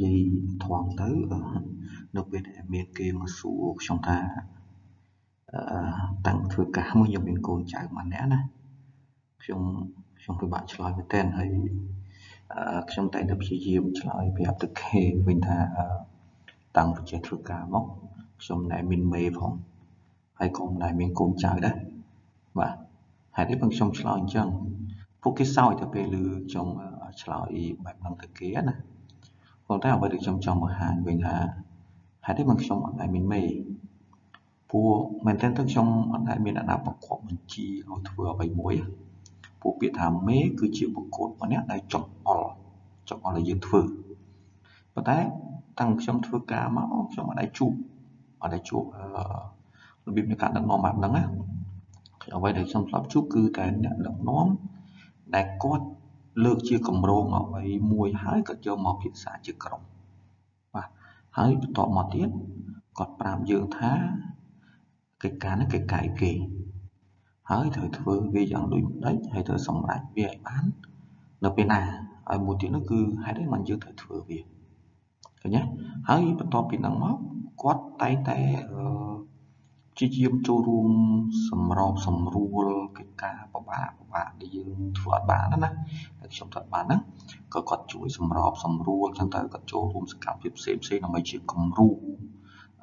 និយាយធំទៅនៅពេលដែលមានគេមកសួរខ្ញុំថាអឺតាំងធ្វើការមួយខ្ញុំមានកូនចៅប៉ុន្មាននាក់ណាខ្ញុំខ្ញុំពិបាកឆ្លើយមែនទែនហើយអឺខ្ញុំតែងតែព្យាយាមឆ្លើយប្រាប់ទៅគេវិញថាតាំងពីចេះធ្វើការមកខ្ញុំណែមានមេផងហើយក៏មិនដែលមានកូនចៅដែរបាទហេតុអីបានខ្ញុំឆ្លើយអញ្ចឹងពួកគេសើចទៅពេលឮខ្ញុំឆ្លើយបែបហ្នឹងទៅគេណា ប៉ុន្តែអ្វីដែលខ្ញុំចង់បង្ហាញវិញថាហេតុអីបានខ្ញុំអត់ដែលមានមេព្រោះមែនទែនទៅខ្ញុំអត់ដែលមានអាណាប្រកបបញ្ជាឲ្យធ្វើអ្វីមួយព្រោះពាក្យថាមេគឺជាបុគ្គលម្នាក់ដែលចង្អុលចង្អុលឲ្យយើងធ្វើប៉ុន្តែតាំងខ្ញុំធ្វើការមកខ្ញុំអត់ដែលជួបអត់ដែលជួបរបៀបនៃការដឹកនាំបែបហ្នឹងណាអ្វីដែលខ្ញុំធ្លាប់ជួបគឺតែអ្នកដឹកនាំដែលគាត់ លើកជាគម្រោងអ្វីមួយហើយគាត់យកមកពិភាក្សាជាក្រុមបាទហើយបន្ទាប់មកទៀតគាត់ប្រាប់យើងថាកិច្ចការនេះកិច្ចការគេហើយត្រូវធ្វើវាយ៉ាងដូចម្ដេចហើយត្រូវសម្រេចវាឲ្យបាននៅពេលណាហើយមួយទៀតនោះគឺហេតុអីបានយើងត្រូវធ្វើវាឃើញទេហើយបន្ទាប់ពីហ្នឹងមកគាត់តែងតែអឺ ព្យាយាមចូលរួមសម្របសម្រួលកិច្ចការបបាក់បបាក់ដែលយើងធ្វើអត់បានណាតែខ្ញុំធ្វើបានហ្នឹងក៏គាត់ជួយសម្របសម្រួលចឹងទៅគាត់ចូលរួមសកម្មភាពផ្សេងផ្សេងដើម្បីជាគំរូ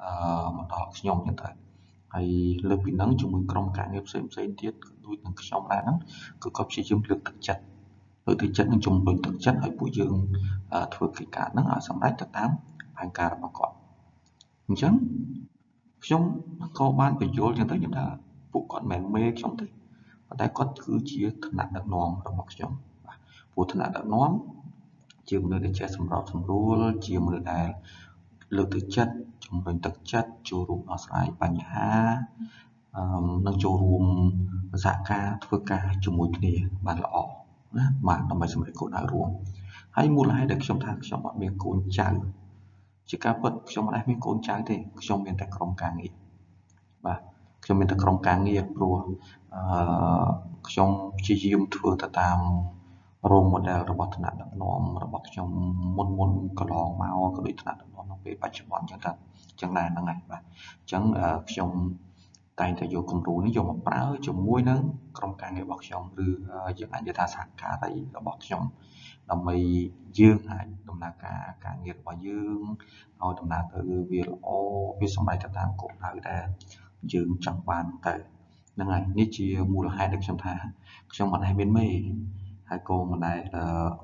អឺមកដល់ខ្ញុំចឹងទៅហើយលើកពីហ្នឹងជាមួយក្រុមការងារផ្សេងផ្សេងទៀតដូចនឹងខ្ញុំដែរហ្នឹងគឺគាត់ព្យាយាមលើកទឹកចិត្តលើកទឹកចិត្តនិងជំរុញទឹកចិត្តឲ្យពួកយើងធ្វើកិច្ចការហ្នឹងឲ្យសម្រេចទៅតាមផែនការរបស់គាត់អញ្ចឹង ខ្ញុំក៏បានបញ្យល់ចឹងទៅខ្ញុំថាពួកគាត់មិនមែនមេខ្ញុំទេប៉ុន្តែគាត់គឺជាឋានៈដឹកនាំរបស់ខ្ញុំបាទព្រោះឋានៈដឹកនាំជាមនុស្សដែលចេះសម្របសម្រួលជាមនុស្សដែលលើកទឹកចិត្តជំរុញទឹកចិត្តចូលរួមដោះស្រាយបញ្ហាអឺនិងចូលរួមសហការធ្វើការជាមួយគ្នាបានល្អណាបាទដើម្បីសម្រេចគោលដៅរួមហើយមូលហេតុដែលខ្ញុំថាខ្ញុំអត់មានកូនចៅ ជាការពិតខ្ញុំមិនដែលមានកូនចៅទេខ្ញុំមានតែក្រុមការងារបាទខ្ញុំមានតែក្រុមការងារព្រោះអឺខ្ញុំព្យាយាមធ្វើទៅតាម role model របស់ថ្នាក់ដឹកនាំរបស់ខ្ញុំមុនមុនកន្លងមកក៏ដូចថ្នាក់ដឹកនាំនៅពេលបច្ចុប្បន្នអញ្ចឹងទៅអញ្ចឹងដែរហ្នឹងហើយបាទអញ្ចឹងខ្ញុំ តែងតែយកគំរូនេះយកមកប្រើជាមួយនឹងក្រុមការងាររបស់ខ្ញុំឬយើងអាចនិយាយថាសហការីរបស់ខ្ញុំដើម្បីយើងអាចដំណើរការការងាររបស់យើងឲ្យដំណើរទៅវាល្អវាសម្រេចទៅតាមគោលដៅដែលយើងចង់បានទៅហ្នឹងហើយនេះជាមូលហេតុដែលខ្ញុំថាខ្ញុំមិនដែលមានមេហើយក៏មិនដែល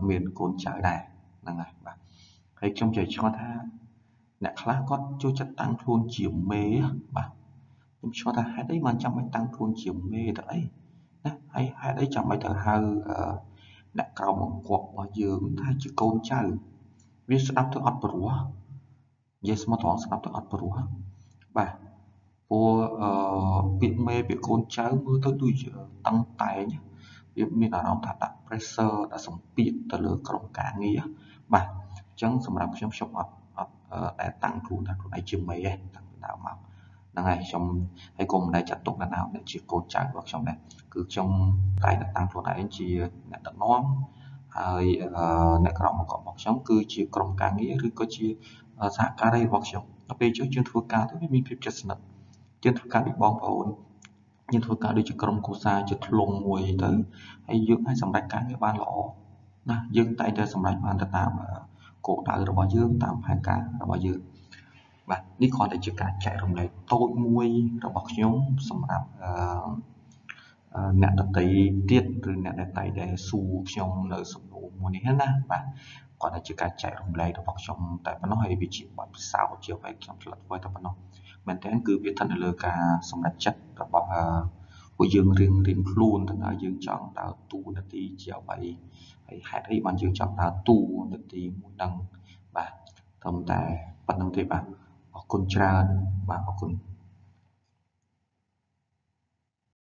មានកូនចៅដែរហ្នឹងហើយបាទហើយខ្ញុំជឿឆ្ងល់ថាអ្នកខ្លះគាត់ចូលចិត្តតាំងខ្លួនជាមេបាទ ខ្ញុំឆ្ងល់ថាហេតុអីបានចាំបាច់តាំងខ្លួនជាមេទៅអីណាហើយហេតុអីចាំបាច់ត្រូវហៅអ្នកក្រោមបង្គាប់របស់យើងថាជាកូនចៅវាស្ដាប់ទៅអត់ព្រោះនិយាយស្មោះត្រង់ស្ដាប់ទៅអត់ព្រោះបាទព្រោះអឺពាក្យមេពាក្យកូនចៅមើលទៅដូចតឹងតែងវាមានអារម្មណ៍ថាដាក់ pressure ដាក់សម្ពាធទៅលើក្រុមការងារបាទអញ្ចឹងសម្រាប់ខ្ញុំខ្ញុំអត់អត់ដែលតាំងខ្លួនថាខ្លួនឯងជាមេទេតាំងពីដើមមក ហ្នឹងហើយខ្ញុំហើយក៏មិនដែលចាត់ទុកអ្នកណាដែលជាកូនចៅរបស់ខ្ញុំដែរគឺខ្ញុំតែងតែតាំងខ្លួនឯងជាអ្នកដឹកនាំហើយអ្នកក្រមបង្កប់របស់ខ្ញុំគឺជាក្រុមការងារឬក៏ជាសហការីរបស់ខ្ញុំដល់ពេលយើងធ្វើការទៅវាមានភាពជិតស្និទ្ធយើងធ្វើការដូចបងប្អូនយើងធ្វើការដូចជាក្រុមគ្រួសារជាធ្លុងមួយទៅហើយយើងអាចសម្រេចការងារបានល្អណាយើងតែងតែសម្រេចបានទៅតាមគោលដៅរបស់យើងតាមផែនការរបស់យើង បាទនេះគ្រាន់តែជាការចែករំលែកតូចមួយរបស់ខ្ញុំសម្រាប់អឺអ្នកដតីទៀតឬអ្នកដែលតែងតែសួរខ្ញុំនៅសំណួរមួយនេះណាបាទគាត់តែជាការចែករំលែករបស់ខ្ញុំតែប៉ុណ្ណោះហើយវាជាបទពិសោធន៍ជាអ្វីខ្ញុំឆ្លឹកធ្វើតែប៉ុណ្ណោះមែនតើគឺវាស្ថិតនៅលើការសម្រេចចិត្តរបស់ពួកយើងរៀងរៀងខ្លួនទៅថាយើងចង់ដើរតួនាទីជាអ្វីហើយហេតុអីបានយើងចង់ដើរតួនាទីមួយហ្នឹងបាទត្រឹមតែប៉ុណ្្នឹងទេបាទអរ គុណច្រើន បាទអរគុណ